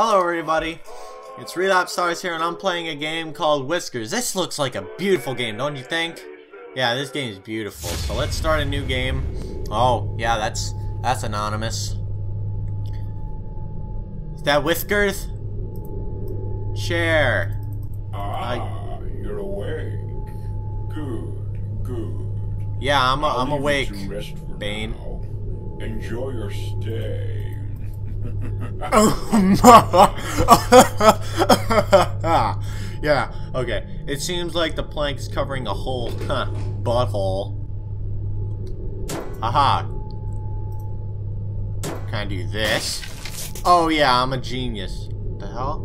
Hello everybody, it's Relapse Stars here and I'm playing a game called Whiskers. This looks like a beautiful game, don't you think? Yeah, this game is beautiful. So let's start a new game. Oh, yeah, that's that's anonymous. Is that Whiskers? Share. Ah, you're awake. Good, good. Yeah, I'm I'll I'm awake. to rest for Bane. now. Enjoy your stay. yeah, okay. It seems like the plank's covering a whole huh, butthole. Aha. Can I do this? Oh yeah, I'm a genius. The hell?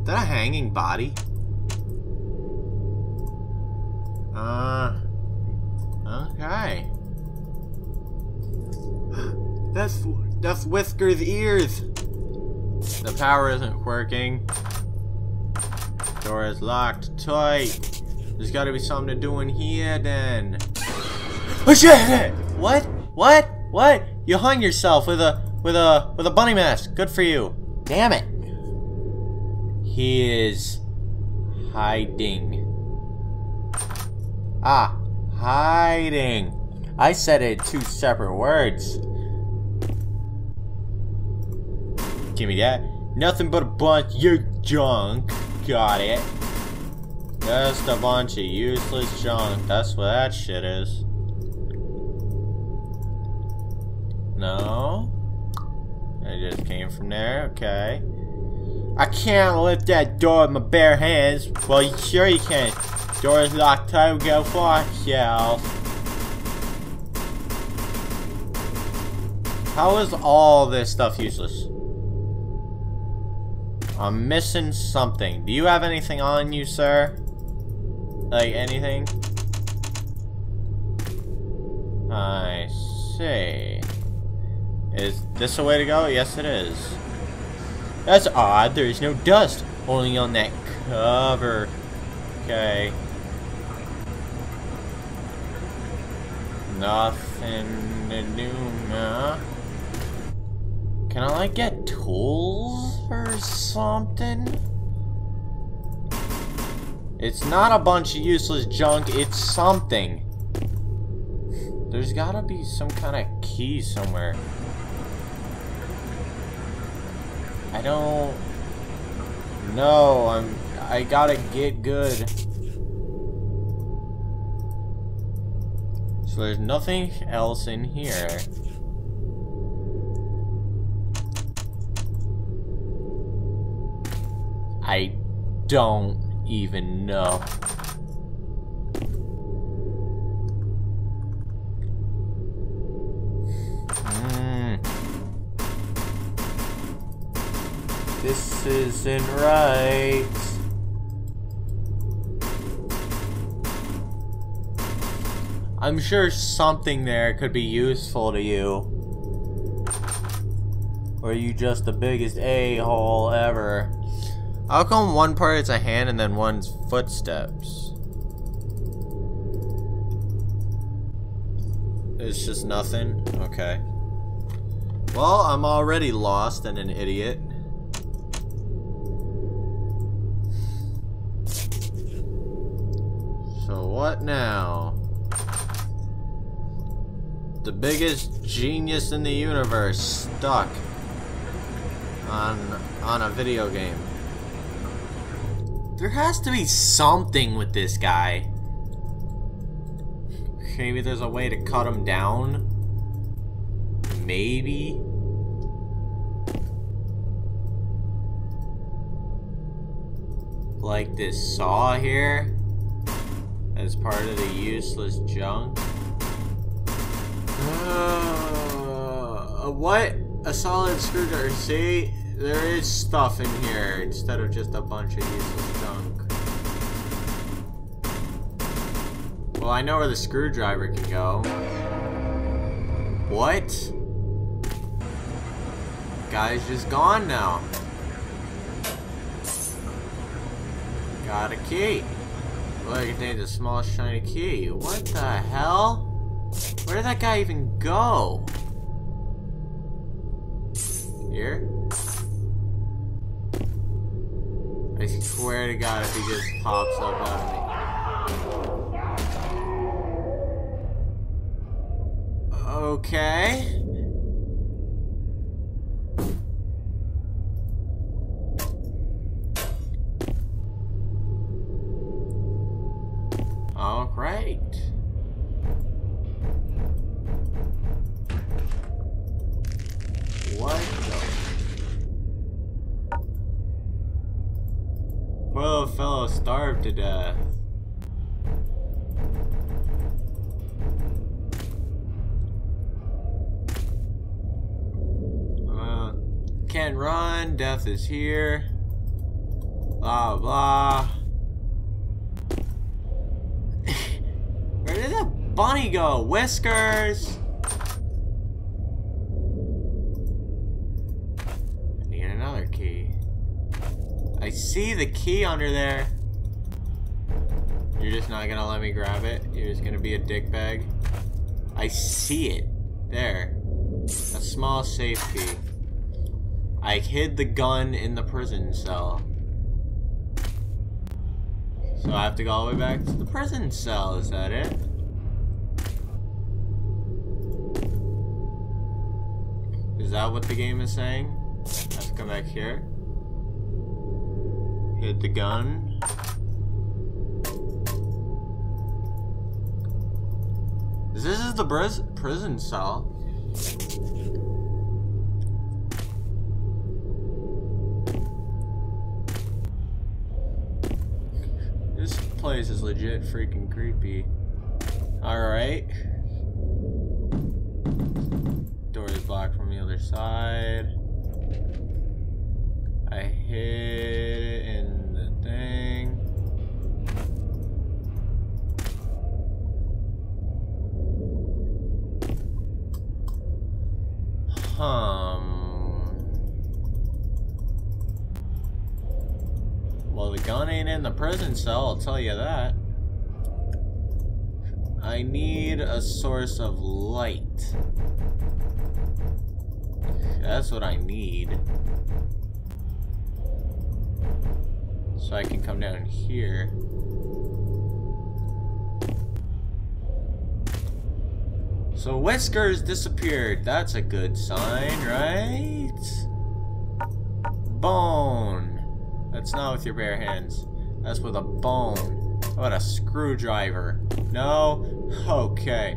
Is that a hanging body? Uh. Okay. That's that's Whisker's ears. The power isn't working. Door is locked tight. There's got to be something to do in here then. Oh shit! What? What? What? You hung yourself with a with a with a bunny mask. Good for you. Damn it. He is hiding. Ah, hiding. I said it two separate words. Give me that. Nothing but a bunch of junk. Got it. Just a bunch of useless junk. That's what that shit is. No. I just came from there. Okay. I can't lift that door with my bare hands. Well, you sure you can. Door is locked tight. Go fuck yourself. How is all this stuff useless? I'm missing something. Do you have anything on you, sir? Like, anything? I see. Is this the way to go? Yes, it is. That's odd. There's no dust. Only on that cover. Okay. Nothing to do. Can I like get tools or something? It's not a bunch of useless junk, it's something. There's gotta be some kind of key somewhere. I don't know. I'm I gotta get good. So there's nothing else in here. I don't even know. Mm. This isn't right. I'm sure something there could be useful to you. Or you just the biggest a-hole ever? How come one part is a hand and then one's footsteps? It's just nothing? Okay. Well, I'm already lost and an idiot. So what now? The biggest genius in the universe stuck on on a video game. There has to be something with this guy. Maybe there's a way to cut him down? Maybe? Like this saw here? As part of the useless junk? Uh, what? A solid screwdriver. See? There is stuff in here instead of just a bunch of useless junk. Well, I know where the screwdriver can go. What? Guy's just gone now. Got a key. Well, it contains a small shiny key. What the hell? Where did that guy even go? Here? I swear to God if he just pops up of me. Okay. Is here. Blah blah. Where did that bunny go? Whiskers! I need another key. I see the key under there. You're just not gonna let me grab it? You're just gonna be a dickbag? I see it. There. A small safe key. I hid the gun in the prison cell. So I have to go all the way back to the prison cell, is that it? Is that what the game is saying? I have to come back here. Hit the gun. This is the prison cell. Place is legit freaking creepy. Alright. Door is blocked from the other side. I hit the prison cell, I'll tell you that. I need a source of light. That's what I need. So I can come down here. So Whiskers disappeared. That's a good sign, right? Bone. That's not with your bare hands. That's with a bone. How about a screwdriver? No? Okay.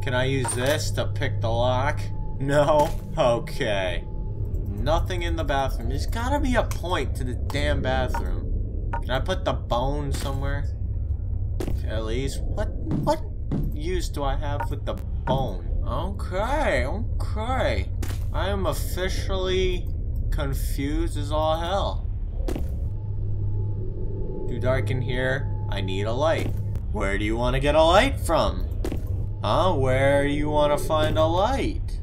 Can I use this to pick the lock? No? Okay. Nothing in the bathroom. There's gotta be a point to the damn bathroom. Can I put the bone somewhere? At least. What what use do I have with the bone? Okay, okay. I am officially confused as all hell. Dark in here. I need a light. Where do you want to get a light from? Huh? Where do you want to find a light?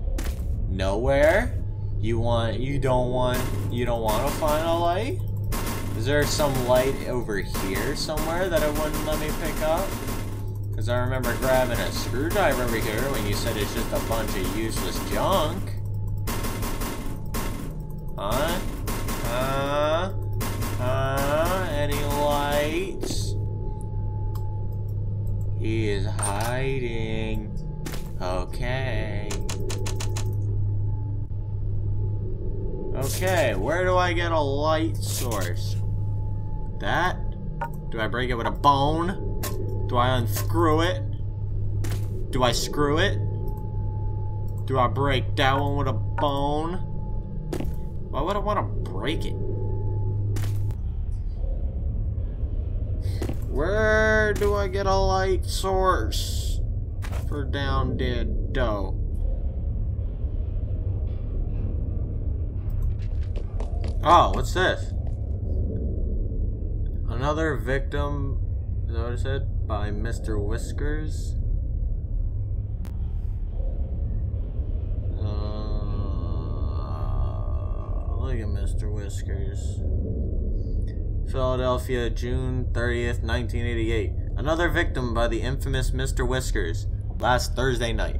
Nowhere? You want you don't want you don't want to find a light? Is there some light over here somewhere that it wouldn't let me pick up? Because I remember grabbing a screwdriver over here when you said it's just a bunch of useless junk. He is hiding. Okay. Okay, where do I get a light source? That? Do I break it with a bone? Do I unscrew it? Do I screw it? Do I break that one with a bone? Why would I want to break it? Where do I get a light source for down dead doe? Oh, what's this? Another victim, is that what it said? By Mr. Whiskers? Uh, look at Mr. Whiskers. Philadelphia, June 30th, 1988. Another victim by the infamous Mr. Whiskers, last Thursday night.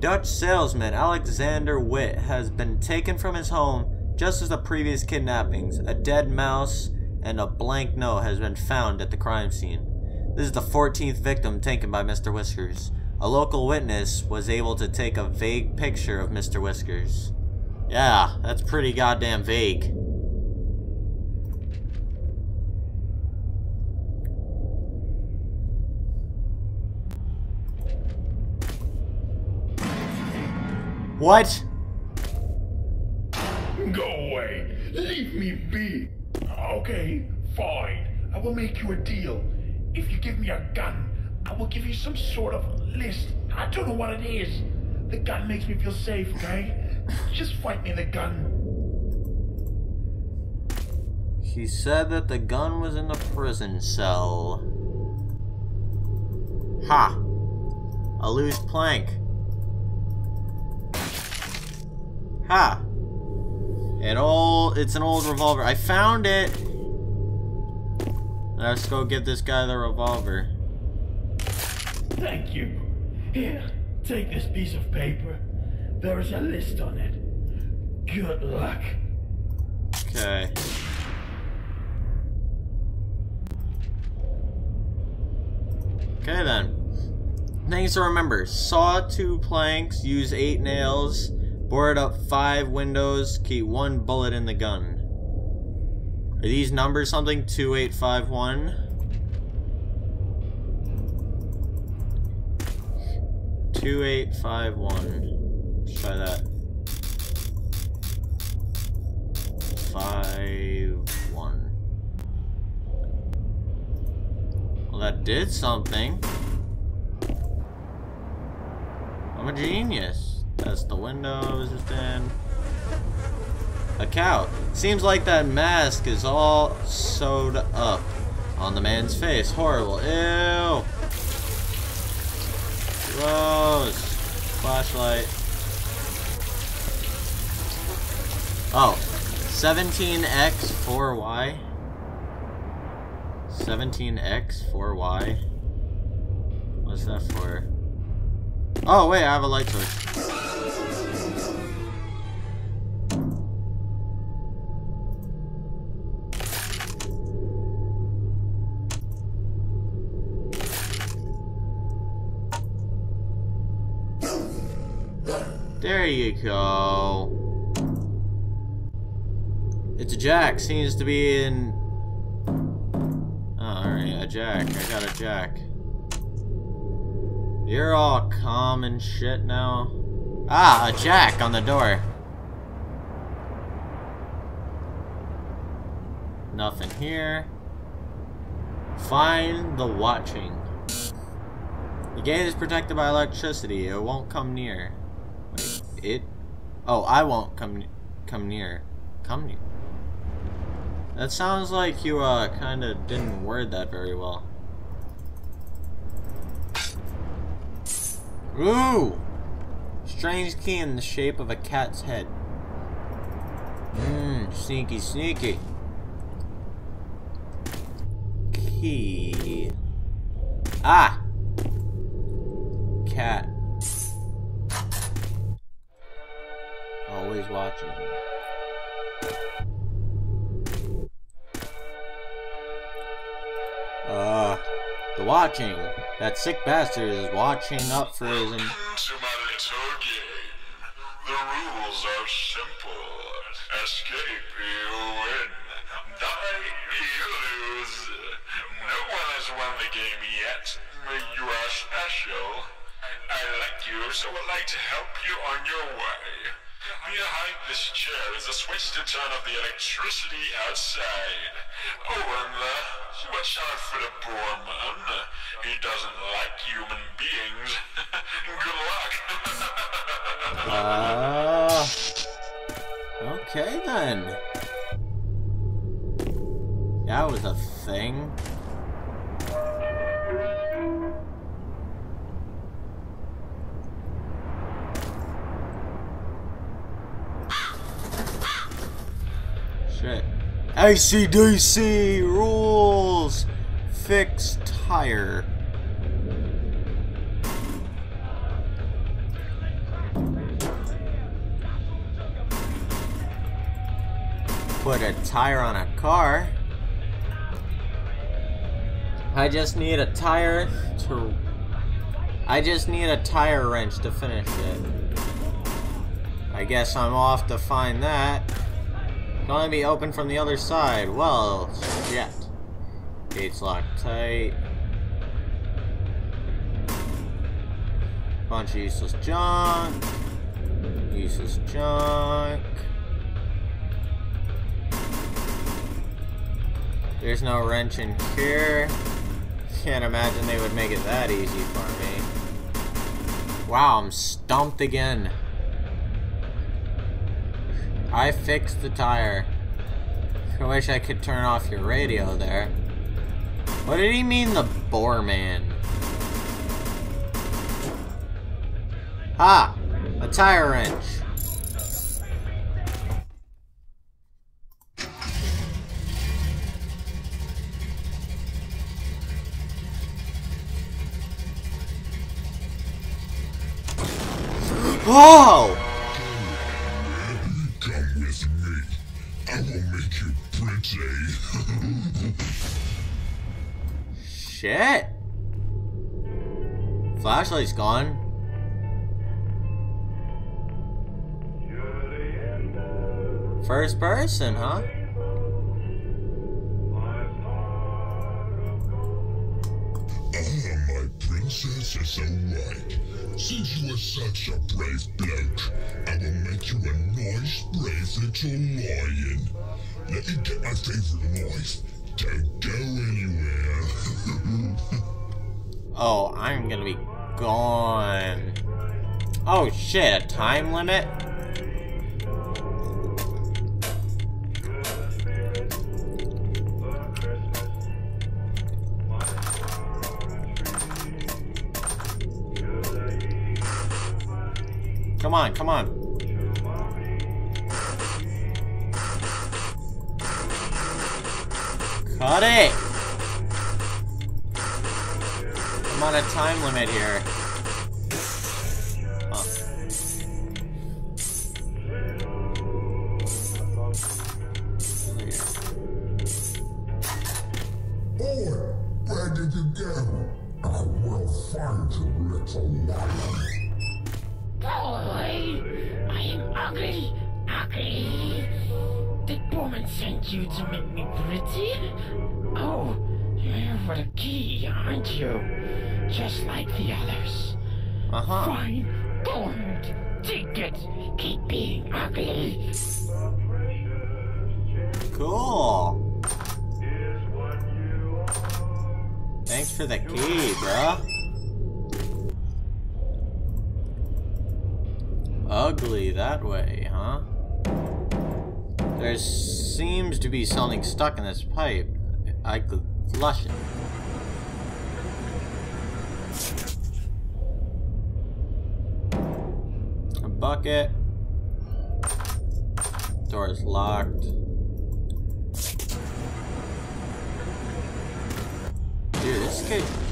Dutch salesman Alexander Witt has been taken from his home just as the previous kidnappings. A dead mouse and a blank note has been found at the crime scene. This is the 14th victim taken by Mr. Whiskers. A local witness was able to take a vague picture of Mr. Whiskers. Yeah, that's pretty goddamn vague. What? Go away. Leave me be. Okay, fine. I will make you a deal. If you give me a gun, I will give you some sort of list. I don't know what it is. The gun makes me feel safe, okay? Just fight me the gun. He said that the gun was in the prison cell. Ha! A loose plank. Ha! An old, it's an old revolver. I found it! Let's go get this guy the revolver. Thank you. Here, take this piece of paper. There is a list on it. Good luck. Okay. Okay then. Things to remember. Saw two planks, use eight nails, board up five windows, keep one bullet in the gun. Are these numbers something? 2851? Two eight five one. Let's try that. Five one. Well, that did something. I'm a genius. That's the windows, then. A cow. Seems like that mask is all sewed up on the man's face. Horrible. Ew. Gross. Flashlight. Oh. 17x 4y. 17x 4y. What's that for? Oh, wait, I have a light switch. You go. It's a jack. Seems to be in... Oh, alright, a jack. I got a jack. You're all calm and shit now. Ah, a jack on the door. Nothing here. Find the watching. The gate is protected by electricity. It won't come near. It? Oh, I won't come come near. Come near. That sounds like you uh kind of didn't word that very well. Ooh! Strange key in the shape of a cat's head. Mmm, sneaky, sneaky. Key. Ah! Cat. Always watching. Uh, the watching. That sick bastard is watching up for his. The rules are simple. Escape, you win. Die, you lose. No one has won the game yet, but you are special. I like you, so I'd like to help you on your way. Behind this chair is a switch to turn off the electricity outside. Oh, and uh, watch out for the poor man. He doesn't like human beings. Good luck. Uh, okay then. That was a thing. ACDC rules! Fix tire. Put a tire on a car. I just need a tire to... I just need a tire wrench to finish it. I guess I'm off to find that. Can only be open from the other side. Well, shit. Gates locked tight. Bunch of useless junk. Useless junk. There's no wrench in here. Can't imagine they would make it that easy for me. Wow, I'm stumped again. I fixed the tire. I wish I could turn off your radio there. What did he mean, the boar man? Ah! A tire wrench. Whoa! Pretty. Shit. Flashlight's gone. First person, huh? My princess is alright. Since you are such a brave bloke, I will make you a nice brave little lion. Let me get my favorite knife. Don't go anywhere. Oh, I'm gonna be gone. Oh shit, a time limit? Come on, come on. Cut it! I'm on a time limit here. Huh. Over. Boy, where did you go? I will find you, little lion. Boy, I am ugly, ugly. Woman send you to make me pretty? Oh, you're for the key, aren't you? Just like the others. Uh-huh. Fine, go ahead, take it. Keep being ugly. Cool. Thanks for the key, bruh. Ugly that way, huh? There seems to be something stuck in this pipe. I could flush it. A bucket. Door is locked. Dude, this kid.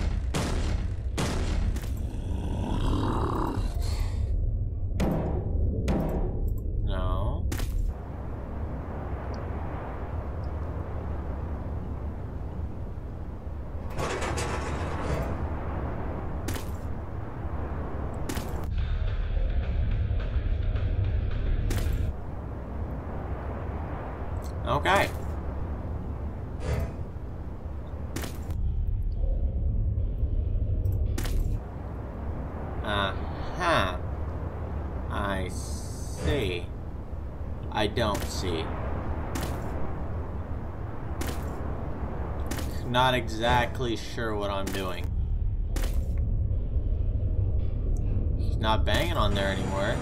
Okay. Uh-huh. I see. I don't see. Not exactly sure what I'm doing. He's not banging on there anymore.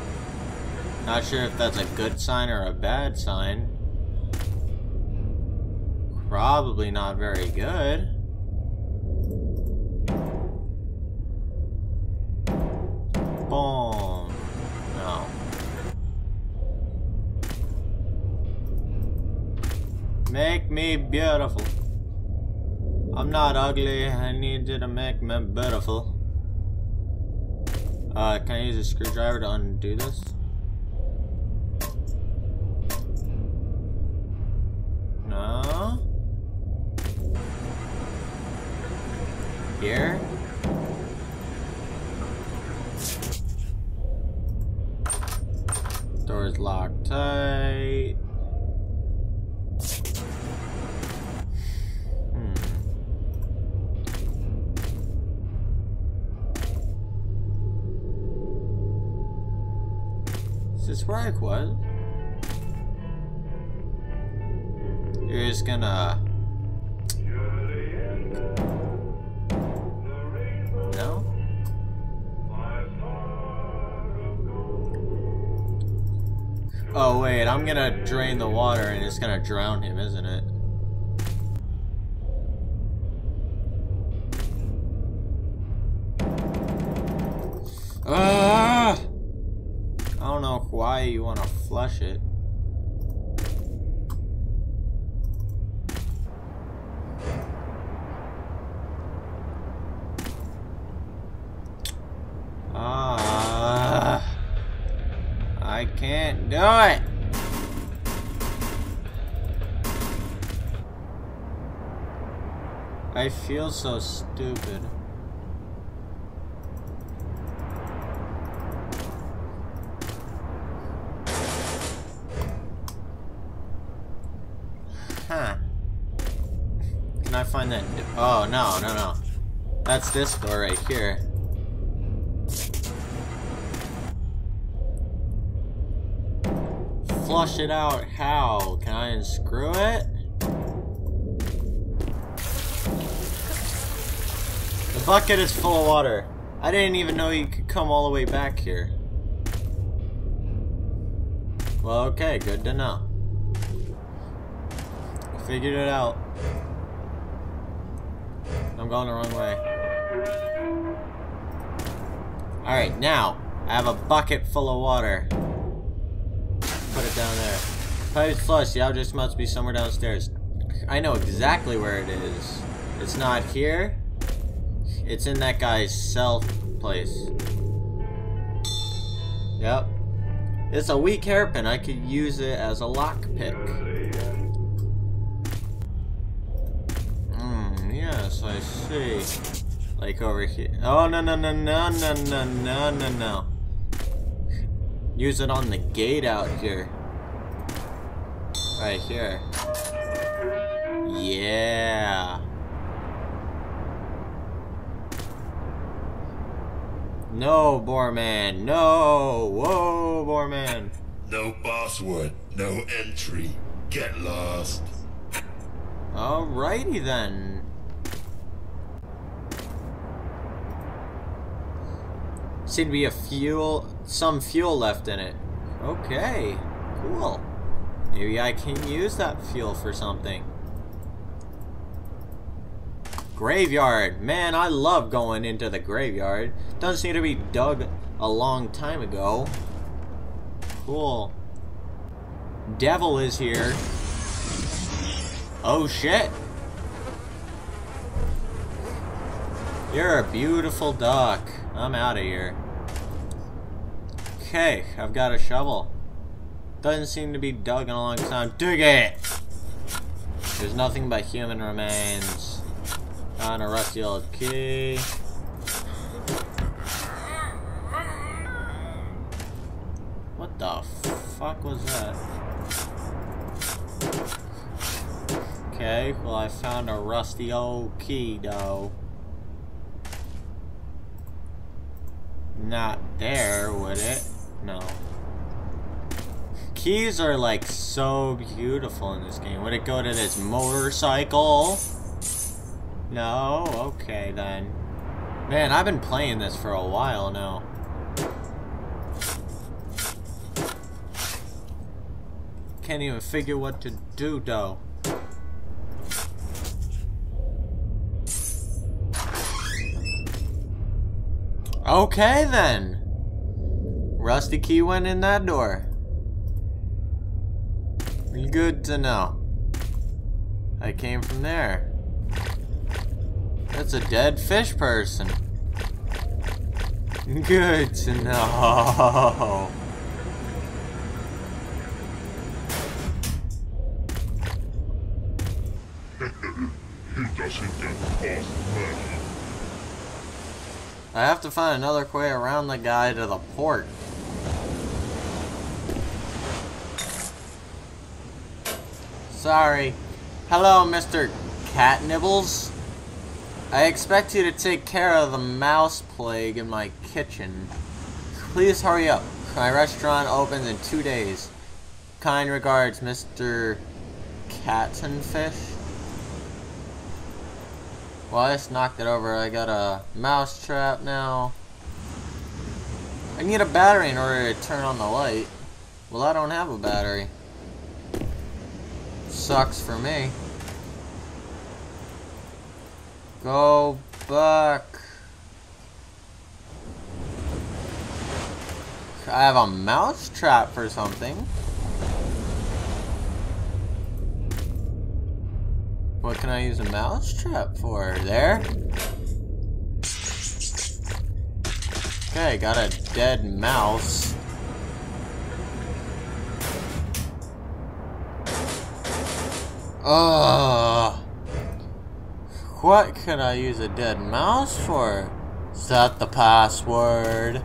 Not sure if that's a good sign or a bad sign. Probably not very good. Boom. No. Make me beautiful. I'm not ugly. I need you to make me beautiful. Uh, can I use a screwdriver to undo this? Here? Door's locked tight. Hmm. Is this where I was? You're just gonna... I'm gonna drain the water and it's gonna drown him, isn't it? Ah! I don't know why you want to flush it. Ah, I can't do it. I feel so stupid. Huh. Can I find that? Oh, no, no, no. That's this door right here. Flush it out. How? Can I unscrew it? The bucket is full of water. I didn't even know you could come all the way back here. Well, okay, good to know. Figured it out. I'm going the wrong way. Alright, now, I have a bucket full of water. Put it down there. Pipe's flush, the object must be somewhere downstairs. I know exactly where it is. It's not here. It's in that guy's cell place. Yep. It's a weak hairpin. I could use it as a lockpick. Hmm, yes, I see. Like over here. Oh, no, no, no, no, no, no, no, no, no. Use it on the gate out here. Right here. Yeah. No, Boreman. No. Whoa, Boreman. No password, no entry. Get lost. Alrighty then. Seem to be a fuel, some fuel left in it. Okay, cool. Maybe I can use that fuel for something. Graveyard. Man, I love going into the graveyard. Doesn't seem to be dug a long time ago. Cool. Devil is here. Oh shit. You're a beautiful duck. I'm out of here. Okay, I've got a shovel. Doesn't seem to be dug in a long time. Dig it! There's nothing but human remains. On a rusty old key. What the fuck was that? Okay, well I found a rusty old key though. Not there, would it? No. Keys are like so beautiful in this game. Would it go to this motorcycle? No? Okay then. Man, I've been playing this for a while now. Can't even figure what to do though. Okay then. Rusty key went in that door. Good to know. I came from there. That's a dead fish person. Good to know. He doesn't get past money. I have to find another way around the guy to the port. Sorry. Hello, Mr. Cat Nibbles. I expect you to take care of the mouse plague in my kitchen. Please hurry up. My restaurant opens in two days. Kind regards, Mr. Cattonfish. Well, I just knocked it over. I got a mouse trap now. I need a battery in order to turn on the light. Well, I don't have a battery. Sucks for me. Go back. I have a mouse trap for something. What can I use a mouse trap for? There? Okay, got a dead mouse. Ugh. What could I use a dead mouse for? Is that the password?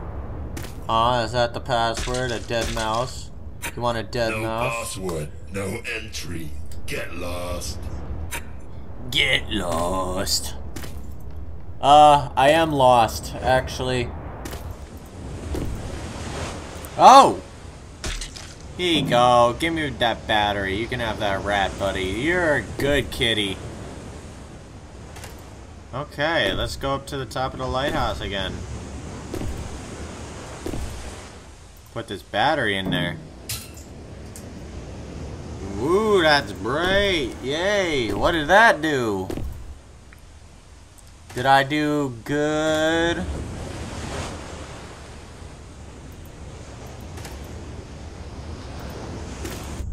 Huh? Is that the password? A dead mouse? You want a dead No mouse? password, no entry. Get lost. Get lost. Uh, I am lost, actually. Oh! Here you go. Give me that battery. You can have that rat, buddy. You're a good kitty. Okay, let's go up to the top of the lighthouse again. Put this battery in there. Ooh, that's bright. Yay. What did that do? Did I do good?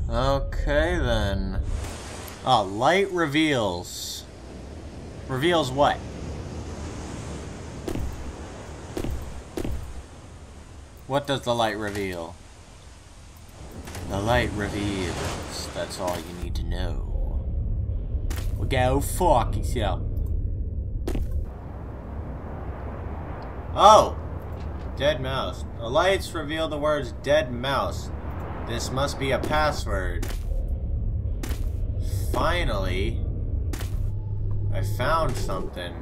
Okay, then. Oh, light reveals. Reveals what? What does the light reveal? The light reveals. That's all you need to know. Well, go fuck yourself. Oh! Dead mouse. The lights reveal the words dead mouse. This must be a password. Finally. I found something.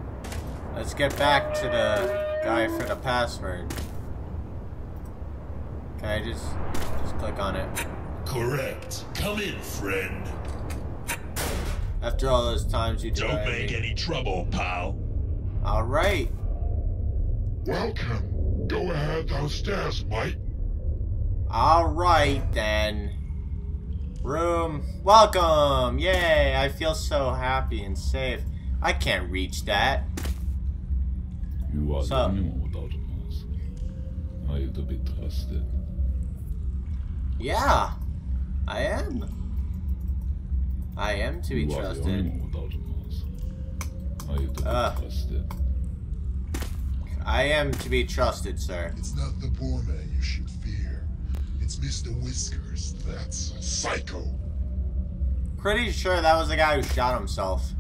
Let's get back to the guy for the password. Can I just, just click on it? Correct. Come in, friend. After all those times you Don't make me. any trouble, pal. Alright. Welcome. Go ahead downstairs, mate. Alright then. Room. Welcome! Yay! I feel so happy and safe. I can't reach that. You are So- the only one without a mask. Are you to be trusted? Yeah. I am. I am to be you are the only trusted. one without a mask. Are you to be Ah. trusted? I am to be trusted, sir. It's not the poor man you should fear. It's Mr. Whiskers. That's psycho. Pretty sure that was the guy who shot himself.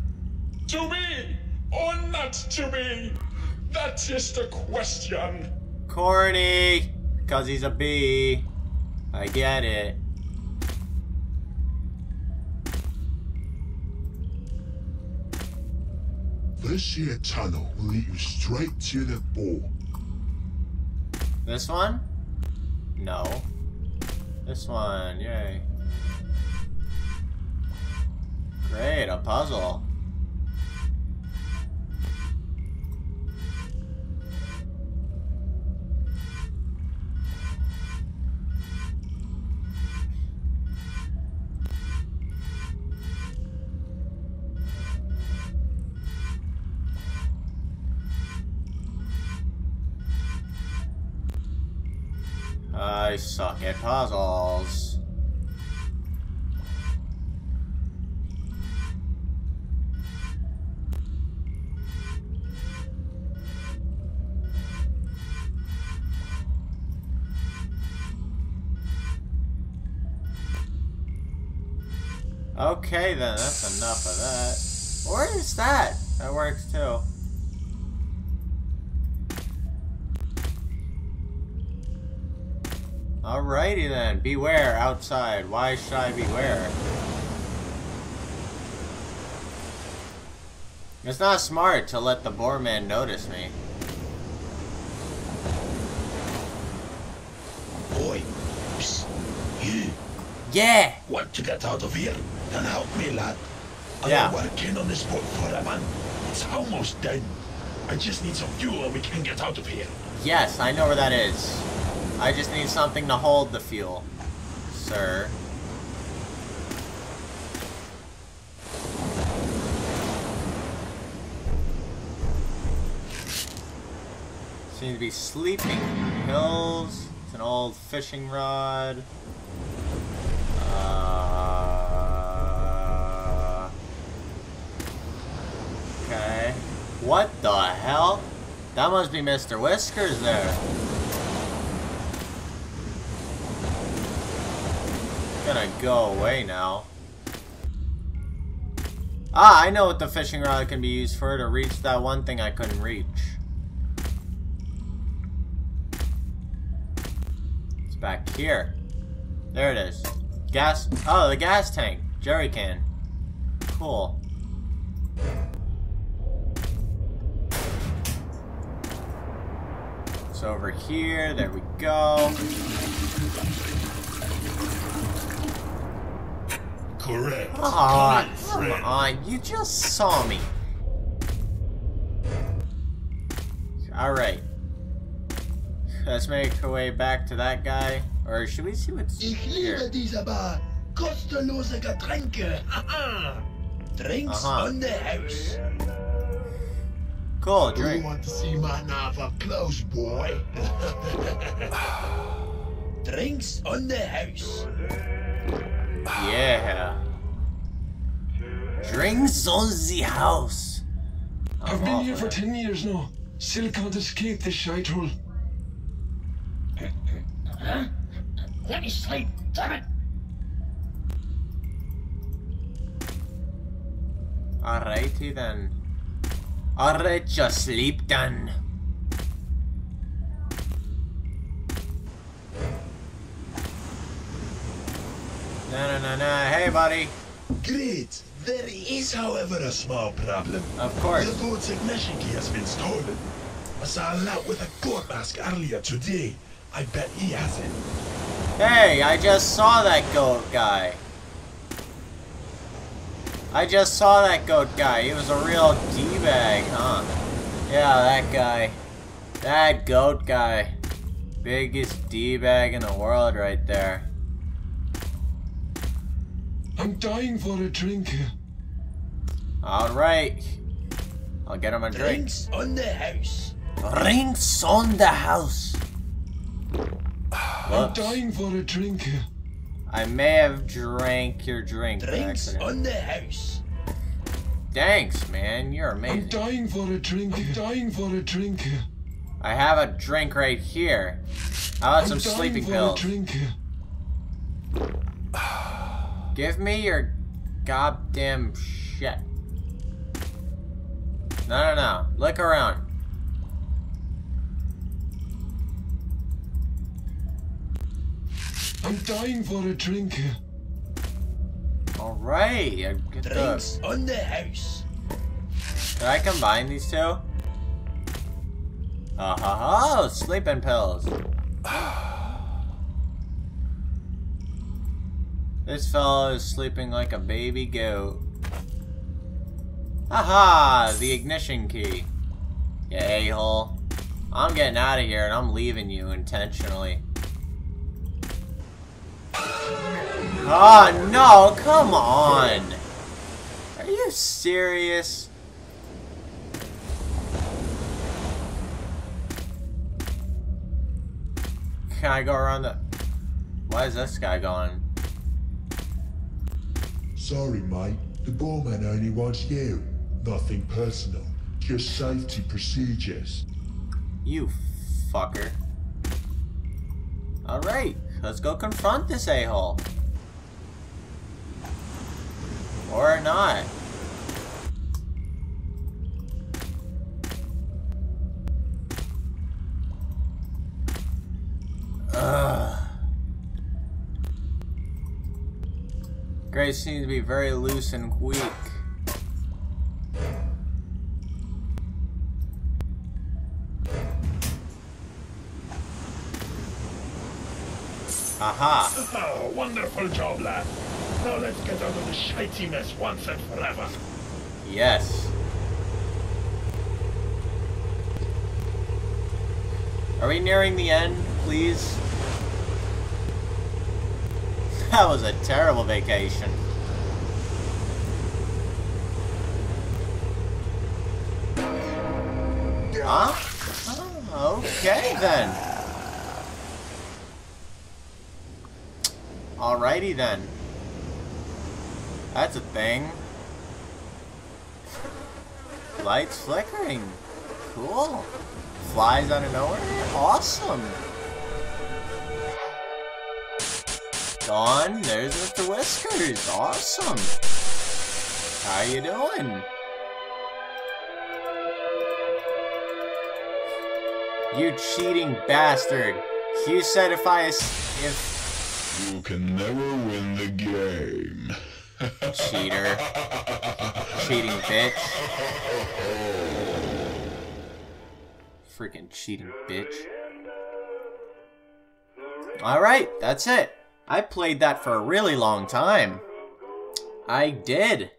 To me or not to me? That's just a question. Corny! Because he's a bee. I get it. This here tunnel will lead you straight to the ball. This one? No. This one, yay. Great, a puzzle. I suck at puzzles. Okay then, that's enough of that. Where is that? That works too. Alrighty then. Beware outside. Why should I beware? It's not smart to let the boar man notice me. Boy. Psst. You Yeah! want to get out of here? Then help me, lad. I've Yeah. working on this boat for a man. It's almost done. I just need some fuel and we can get out of here. Yes, I know where that is. I just need something to hold the fuel, sir. Seem to be sleeping. in Hills. It's an old fishing rod. Uh, okay. What the hell? That must be Mr. Whiskers there. Gonna go away now. Ah, I know what the fishing rod can be used for to reach that one thing I couldn't reach. It's back here. There it is. Gas. Oh, the gas tank. Jerry can. Cool. It's over here. There we go. Correct. Ah, Correct, come friend. on. You just saw me. Alright. Let's make our way back to that guy. Or should we see what's Ich here? liebe diese Bar. Kostenlose Getränke. Haha. Drinks Aha. on the house. Cool, Do you want to see my knife up close, boy? Drinks on the house. Yeah. Drinks on the house. I've been here for 10 years now. Still can't escape this shithole. Let me sleep, damn it! Alrighty then. Alright, just sleep then. Na na na na. Hey, buddy. Great. There is, however, a small problem. Of course. The boat's ignition key has been stolen. I saw a lad with a goat mask earlier today. I bet he has it. Hey, I just saw that goat guy. I just saw that goat guy. He was a real D-bag, huh? Yeah, that guy. That goat guy. Biggest D-bag in the world right there. I'm dying for a drink. Alright. I'll get him a drink. Drinks on the house. Drinks on the house. I'm dying for a drink. I may have drank your drink Drinks on the house. Thanks, man. You're amazing. I'm dying for a drink. I'm dying for a drink. I have a drink right here. How about I'm some sleeping pills? Give me your goddamn shit. No, no, no. Look around. I'm dying for a drink. Alright. I Get the... Drinks on the house. Did I combine these two? Uh ha! Sleeping pills. This fellow is sleeping like a baby goat. Aha! The ignition key. You a-hole. I'm getting out of here and I'm leaving you intentionally. Oh no, come on! Are you serious? Can I go around the... Why is this guy going? Sorry, mate. The bowman only wants you. Nothing personal. Just safety procedures. You fucker. Alright, let's go confront this a-hole. Or not. Ugh. Area seems to be very loose and weak. Aha! Oh, wonderful job, lad. Now let's get out of this shitey mess once and forever. Yes. Are we nearing the end, please? That was a terrible vacation. Huh? Oh, okay then. Alrighty then. That's a thing. Lights flickering. Cool. Flies out of nowhere. Awesome. Gone. There's Mr. Whiskers. Awesome. How you doing? You cheating bastard. You said if I... if... You can never win the game. Cheater. Cheating bitch. Freaking cheating bitch. Alright, that's it. I played that for a really long time. I did.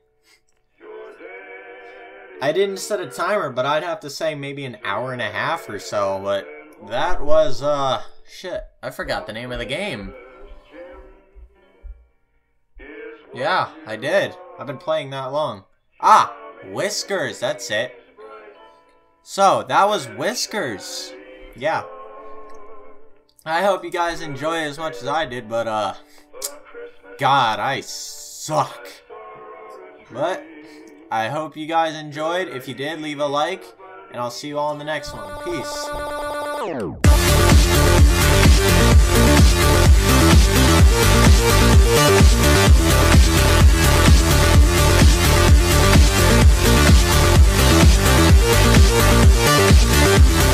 I didn't set a timer, but I'd have to say maybe an hour and a half or so, but that was, uh, shit. I forgot the name of the game. Yeah, I did. I've been playing that long. Ah, Whiskers, that's it. So, that was Whiskers. Yeah. I hope you guys enjoy as much as I did, but, uh, God, I suck. But, I hope you guys enjoyed. If you did, leave a like, and I'll see you all in the next one. Peace. We'll be right back.